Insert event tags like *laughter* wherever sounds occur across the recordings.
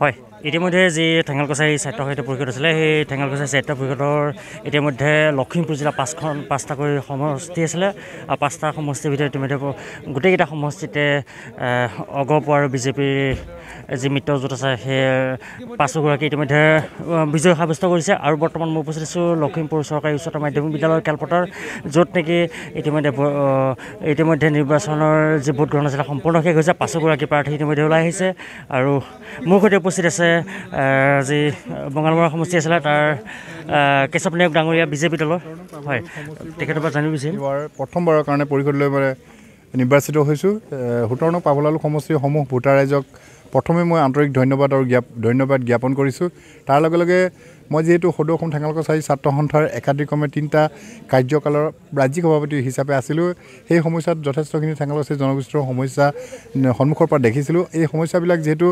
হয়। ইতিমধ্যে যি ঠেঙাল কছাৰী ছাত্ৰ সাহিত্য পৰিষদ আছিলে সেই ঠেঙাল কছাৰী ছাহিত্য পৰিষদৰ ইতিমধ্যে লখিমপুৰ জিলা পাঁচখন পাঁচটাকৈ সমষ্টি আছিলে। আৰু পাঁচটা সমষ্টিৰ ভিতৰত ইতিমধ্যে গোটেইকেইটা সমষ্টিতে অগপ আৰু বিজেপিৰ যি মিত্ৰজোঁট আছে সেই পাঁচোগৰাকী ইতিমধ্যে বিজয় সাব্যস্ত কৰিছে আৰু বৰ্তমান মই উপস্থিত আছোঁ লখিমপুৰ চৰকাৰী উচ্চতৰ মাধ্যমিক বিদ্যালয়ৰ খেলপথাৰ য'ত নেকি ইতিমধ্যে ইতিমধ্যে নিৰ্বাচনৰ যি ভোট গ্ৰহণ আছিলে সম্পূৰ্ণ শেষ হৈছে। পাঁচোগৰাকী প্ৰাৰ্থী ইতিমধ্যে ওলাই আহিছে আৰু মোৰ সৈতে উপস্থিত আছে যি বঙালমৰা সমষ্টি আছিলে তাৰ কেশৱ নায়ক ডাঙৰীয়া বিজেপি দলৰ। হয় তেখেতৰ পৰা জানিব বিচাৰিম। প্ৰথমবাৰৰ কাৰণে পৰিষদলৈ মানে নিৰ্বাচিত হৈছোঁ। সোতৰ নং পাভলালু সমষ্টিৰ সমূহ ভোটাৰ ৰাইজক প্ৰথমে মই আন্তৰিক ধন্যবাদ আৰু জ্ঞাপ ধন্যবাদ জ্ঞাপন কৰিছোঁ। তাৰ লগে লগে মই যিহেতু সদৌ অসম ঠেঙাল কছাৰী ছাত্ৰ সন্থাৰ একাধিক্ৰমে তিনিটা কাৰ্যকালৰ ৰাজ্যিক সভাপতি হিচাপে আছিলোঁ। সেই সময়ছোৱাত যথেষ্টখিনি ঠেঙাল কছাৰী জনগোষ্ঠীৰ সমস্যা সন্মুখৰ পৰা দেখিছিলোঁ। এই সমস্যাবিলাক যিহেতু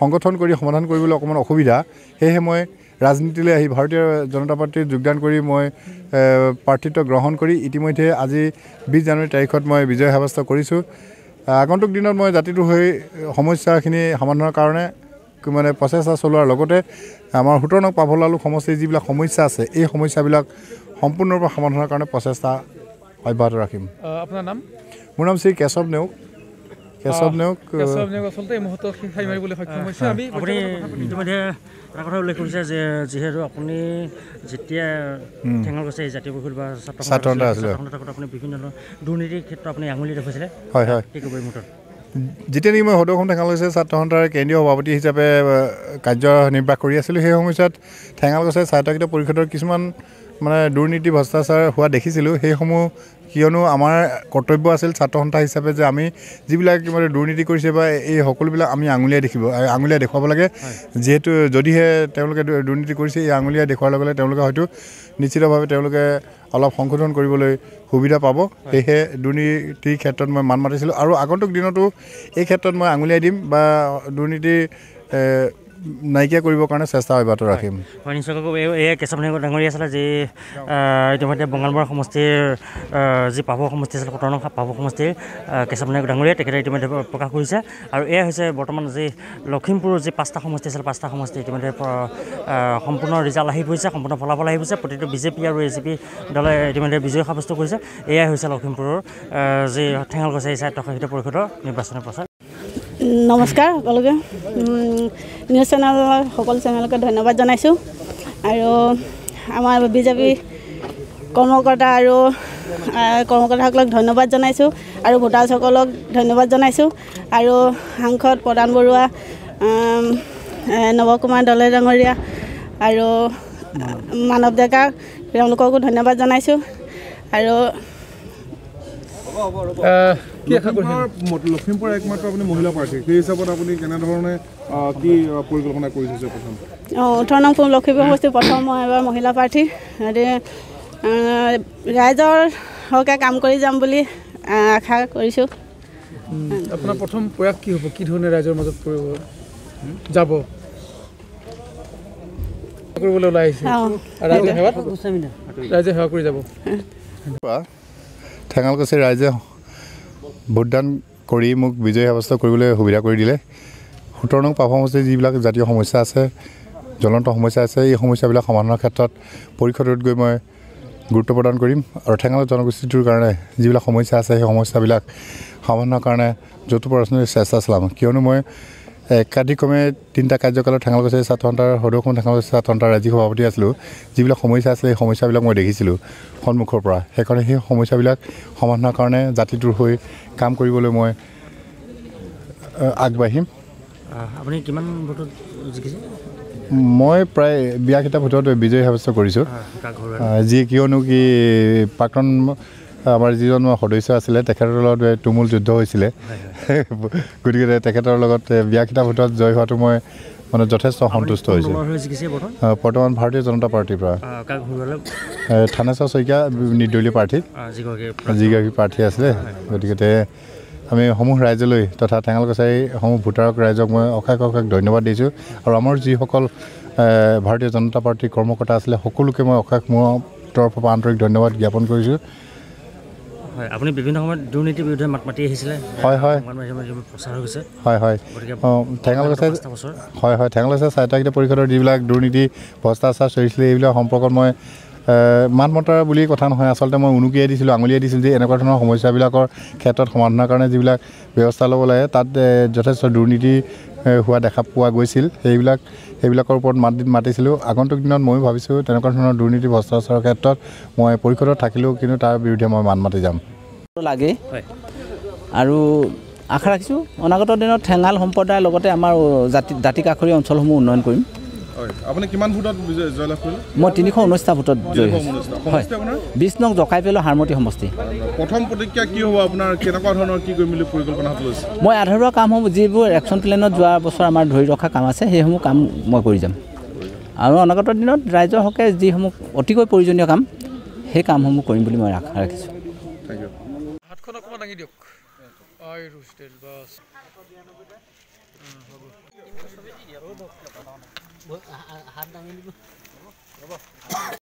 সংগঠন কৰি সমাধান কৰিবলৈ অকণমান অসুবিধা সেয়েহে মই ৰাজনীতিলৈ আহি ভাৰতীয় জনতা পাৰ্টীত যোগদান কৰি মই প্ৰাৰ্থিত্ব গ্ৰহণ কৰি ইতিমধ্যে আজি বিছ জানুৱাৰী তাৰিখত মই বিজয় সাব্যস্ত কৰিছোঁ। আগন্তুক দিনত মই জাতিটোৰ হৈ সমস্যাখিনি সমাধানৰ কাৰণে মানে প্ৰচেষ্টা চলোৱাৰ লগতে আমাৰ সোতৰ নং পাভলালু সমষ্টিৰ যিবিলাক সমস্যা আছে এই সমস্যাবিলাক সম্পূৰ্ণৰূপে সমাধানৰ কাৰণে প্ৰচেষ্টা অব্যাহত ৰাখিম। আপোনাৰ নাম? মোৰ নাম শ্ৰী কেশৱ নেওগ। কেশৱ নেওগ কেশৱ নেওগ আচলতে এই মুহূৰ্তত মাৰিবলৈ সক্ষম হৈছে আমি আপুনি ইতিমধ্যে এটা কথা উল্লেখ কৰিছে যে যিহেতু আপুনি যেতিয়া ঠেঙাল কছাৰী জাতীয় পৰিষদ বা ছাত্ৰ ছাত্ৰ। ছাত্ৰ আপুনি বিভিন্ন ধৰণৰ দুৰ্নীতিৰ ক্ষেত্ৰত আপুনি আঙুলি দেখুৱাইছিলে হয় হয়। কি ক'ব এই মুহূৰ্তত? যেতিয়া নেকি মই সদৌ অসম ঠেঙাল কছাৰী ছাত্ৰ সন্থাৰ কেন্দ্ৰীয় সভাপতি হিচাপে কাৰ্যনিৰ্বাহ কৰি আছিলোঁ সেই সময়ছোৱাত ঠেঙাল কছাৰী ছাত্ৰকৃত পৰিষদৰ কিছুমান মানে দুৰ্নীতি ভ্ৰষ্টাচাৰ হোৱা দেখিছিলোঁ সেইসমূহ কিয়নো আমাৰ কৰ্তব্য আছিল ছাত্ৰ সন্থা হিচাপে যে আমি যিবিলাক মানে দুৰ্নীতি কৰিছে বা এই সকলোবিলাক আমি আঙুলিয়াই দেখিব আঙুলিয়াই দেখুৱাব লাগে। যিহেতু যদিহে তেওঁলোকে দুৰ্নীতি কৰিছে এই আঙুলিয়াই দেখুওৱাৰ লগে লগে তেওঁলোকে হয়তো নিশ্চিতভাৱে তেওঁলোকে অলপ সংশোধন কৰিবলৈ সুবিধা পাব। সেয়েহে দুৰ্নীতিৰ ক্ষেত্ৰত মই মান মাতিছিলোঁ। আৰু আগন্তুক দিনতো এই ক্ষেত্ৰত মই আঙুলিয়াই দিম বা দুৰ্নীতি নাইকিয়া কৰিবৰ কাৰণে চেষ্টা অব্যাহত ৰাখিম। হয় নিশ্চয়কৈ এই কেশৱ নায়ক ডাঙৰীয়া আছিলে যি ইতিমধ্যে বঙালমৰা সমষ্টিৰ যি পাভ সমষ্টি আছিলে সোতৰ নং পাভ সমষ্টিৰ কেশৱ নায়ক ডাঙৰীয়া তেখেতে ইতিমধ্যে প্ৰকাশ কৰিছে। আৰু এয়া হৈছে বৰ্তমান যি লখিমপুৰৰ যি পাঁচটা সমষ্টি আছিল পাঁচটা সমষ্টি ইতিমধ্যে সম্পূৰ্ণ ৰিজাল্ট আহি পৰিছে সম্পূৰ্ণ ফলাফল আহি পৰিছে। প্ৰতিটো বিজেপি আৰু এ জি পি দলে ইতিমধ্যে বিজয় সাব্যস্ত কৰিছে। এয়াই হৈছে লখিমপুৰৰ যি ঠেঙাল কছাৰী স্বায়ত্ত শাসিত পৰিষদৰ নিৰ্বাচনী প্ৰচাৰ। নমস্কাৰ সকলোকে নিউজ চেনেলৰ সকলো চেনেলকে ধন্যবাদ জনাইছোঁ। আৰু আমাৰ বিজেপি কৰ্মকৰ্তা আৰু কৰ্মকৰ্তাসকলক ধন্যবাদ জনাইছোঁ আৰু ভোটাৰসকলক ধন্যবাদ জনাইছোঁ। আৰু সাংসদ প্ৰদান বৰুৱা নৱকুমাৰ দলে ডাঙৰীয়া আৰু মানৱ ডেকা তেওঁলোককো ধন্যবাদ জনাইছোঁ। আৰু আহ, কি আশা কৰিছে আপোনাৰ লখিমপুৰ একমাত্ৰ আপুনি মহিলা প্ৰাৰ্থী। সেই হিচাপত আপুনি কেনেধৰণে কি পৰিকল্পনা কৰি থৈছে প্ৰথম? অঁ ওঠৰ নং লখিমপুৰ সমষ্টিৰ প্ৰথম মই এবাৰ মহিলা প্ৰাৰ্থী। ৰাইজৰ হকে কাম কৰি যাম বুলি আশা কৰিছোঁ। আপোনাৰ প্ৰথম প্ৰয়াস কি হ'ব? কি ধৰণে ৰাইজৰ মাজত পৰিব যাব? কৰিবলৈ ওলাই আহিছে। ৰাইজে সেৱা কৰি যাব। পৰা ঠেঙাল কছাৰী ৰাইজে ভোটদান কৰি মোক বিজয়ী সাব্যস্ত কৰিবলৈ সুবিধা কৰি দিলে। সোতৰ নং পাভ যিবিলাক জাতীয় সমস্যা আছে জ্বলন্ত সমস্যা আছে এই সমস্যাবিলাক সমাধানৰ ক্ষেত্ৰত পৰিষদত গৈ মই গুৰুত্ব প্ৰদান কৰিম। আৰু ঠেঙাল জনগোষ্ঠীটোৰ কাৰণে যিবিলাক সমস্যা আছে সেই সমস্যাবিলাক সমাধানৰ কাৰণে যৌথ প্ৰশ্নৰ চেষ্টা চলাম। কিয়নো মই একাধিক্ৰমে তিনিটা কাৰ্যকালত ঠেঙাল কছাৰী ছাত্ৰ সন্থাৰ সদৌ অসম ঠেঙাল কছাৰী ছাত্ৰ সন্থাৰ ৰাজ্যিক সভাপতি আছিলোঁ। যিবিলাক সমস্যা আছিলে সেই সমস্যাবিলাক মই দেখিছিলোঁ সন্মুখৰ পৰা। সেইকাৰণে সেই সমস্যাবিলাক সমাধানৰ কাৰণে জাতিটোৰ হৈ কাম কৰিবলৈ মই আগবাঢ়িম। আপুনি কিমান ভোটত জিকিছে? মই প্ৰায় বিয়াকেইটা ভোটত বিজয়ী সাব্যস্ত কৰিছোঁ। কাৰ ঘৰুৱা আহ, যি কিয়নো কি প্ৰাক্তন আমাৰ যিজন সদস্য আছিলে তেখেতৰ লগত তুমুল যুদ্ধ হৈছিলে। *laughs* গতিকে তেখেতৰ লগত এ, বিয়াকেইটা ভোটত জয় হোৱাটো মই মানে যথেষ্ট সন্তুষ্ট হৈছোঁ। বৰ্তমান? ভাৰতীয় জনতা পাৰ্টীৰ পৰা। থানেশ্বৰ শইকীয়া নিৰ্দলীয় প্ৰাৰ্থী। যিগৰাকী প্ৰাৰ্থী আছিলে। গতিকে আমি সমূহ ৰাইজলৈ তথা ঠেঙাল কছাৰী সমূহ ভোটাৰক ৰাইজক মই অশেষ অশেষ ধন্যবাদ দিছোঁ। আৰু আমাৰ যিসকল ভাৰতীয় জনতা পাৰ্টীৰ কৰ্মকৰ্তা আছিলে সকলোকে মই অশেষ মোৰ তৰফৰ পৰা আন্তৰিক ধন্যবাদ জ্ঞাপন কৰিছোঁ। হয় আপুনি বিভিন্ন সময়ত দুৰ্নীতিৰ বিৰুদ্ধে মাত মাতি আহিছিলে। হয় হয়। প্ৰচাৰ হৈ গৈছে। হয় হয়। গতিকে অঁ ঠেঙাল গছে পাঁচটা বছৰ। হয় হয় ঠেঙাল গছে স্বায়ত্তশাসিত পৰিষদৰ যিবিলাক দুৰ্নীতি ভ্ৰষ্টাচাৰ চলিছিলে এইবিলাক সম্পৰ্কত মই মাত মতাৰ বুলি কথা নহয়। আচলতে মই উনুকিয়াই দিছিলোঁ আঙুলিয়াই দিছিলোঁ যে এনেকুৱা ধৰণৰ সমস্যাবিলাকৰ ক্ষেত্ৰত সমাধানৰ কাৰণে যিবিলাক ব্যৱস্থা ল'ব লাগে তাত যথেষ্ট দুৰ্নীতি হোৱা দেখা পোৱা গৈছিল। সেইবিলাক সেইবিলাকৰ ওপৰত মাত দি মাতিছিলোঁ। আগন্তুক দিনত ময়ো ভাবিছোঁ তেনেকুৱা ধৰণৰ দুৰ্নীতি ভ্ৰষ্টাচাৰৰ ক্ষেত্ৰত মই পৰিষদত থাকিলেও কিন্তু তাৰ বিৰুদ্ধে মই মাত মাতি যাম। লাগে। হয়। আৰু আশা ৰাখিছোঁ অনাগত দিনত ঠেঙাল সম্প্ৰদায়ৰ লগতে আমাৰ জাতি দাঁতি কাষৰীয়া অঞ্চলসমূহ উন্নয়ন কৰিম। আপুনি কিমান ভোটত জয়লাভ কৰিলে? মই তিনিশ ঊনৈছটা ভোটত জয়ী হৈছোঁ। বিছ নং জকাই পেলোঁ হাৰমতি সমষ্টি। প্ৰথম প্ৰতিক্ৰিয়া কি হ'ব আপোনাৰ? কেনেকুৱা ধৰণৰ কি কৰিম বুলি পৰিকল্পনা হাতত লৈছে? মই আধৰুৱা কামসমূহ যিবোৰ একশ্যন প্লেনত যোৱা বছৰ আমাৰ ধৰি ৰখা কাম আছে সেইসমূহ কাম মই কৰি যাম। আৰু অনাগত দিনত ৰাইজৰ হকে যিসমূহ অতিকৈ প্ৰয়োজনীয় কাম সেই কামসমূহ কৰিম বুলি মই আশা ৰাখিছোঁ। হাতখন অকণমান দাঙি দিয়ক। আৰু ষ্টেল বাছ হ'ব